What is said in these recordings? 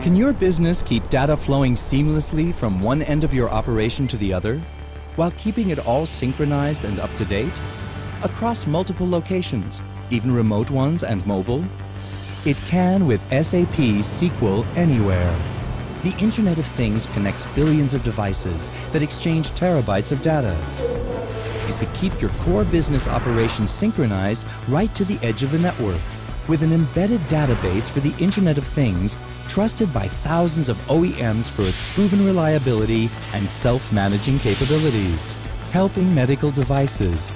Can your business keep data flowing seamlessly from one end of your operation to the other, while keeping it all synchronized and up to date? Across multiple locations, even remote ones and mobile? It can with SAP SQL Anywhere. The Internet of Things connects billions of devices that exchange terabytes of data. You could keep your core business operations synchronized right to the edge of the network with an embedded database for the Internet of Things trusted by thousands of OEMs for its proven reliability and self-managing capabilities. Helping medical devices,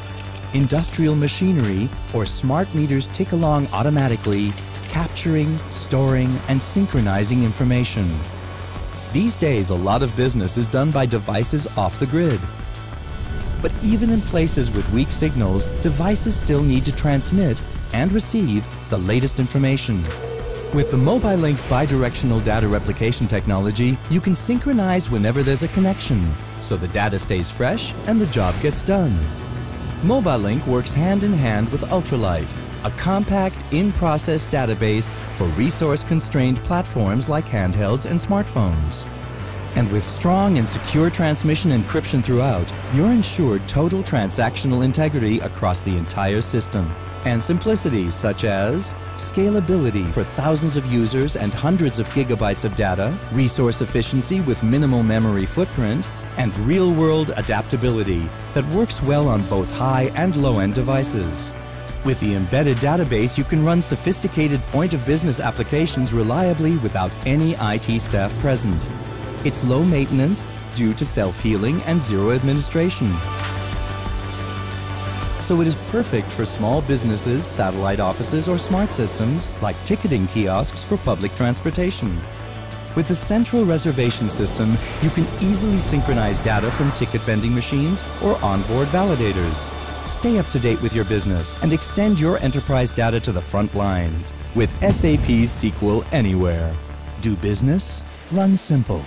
industrial machinery, or smart meters tick along automatically, capturing, storing, and synchronizing information. These days, a lot of business is done by devices off the grid. But even in places with weak signals, devices still need to transmit and receive the latest information. With the MobiLink bidirectional data replication technology, you can synchronize whenever there's a connection, so the data stays fresh and the job gets done. MobiLink works hand in hand with UltraLite, a compact, in-process database for resource-constrained platforms like handhelds and smartphones. And with strong and secure transmission encryption throughout, you're ensured total transactional integrity across the entire system. And simplicity such as scalability for thousands of users and hundreds of gigabytes of data, resource efficiency with minimal memory footprint, and real-world adaptability that works well on both high and low-end devices. With the embedded database, you can run sophisticated point-of-business applications reliably without any IT staff present. It's low maintenance due to self-healing and zero administration. So it is perfect for small businesses, satellite offices, or smart systems like ticketing kiosks for public transportation. With the central reservation system, you can easily synchronize data from ticket vending machines or onboard validators. Stay up to date with your business and extend your enterprise data to the front lines with SAP SQL Anywhere. Do business, run simple.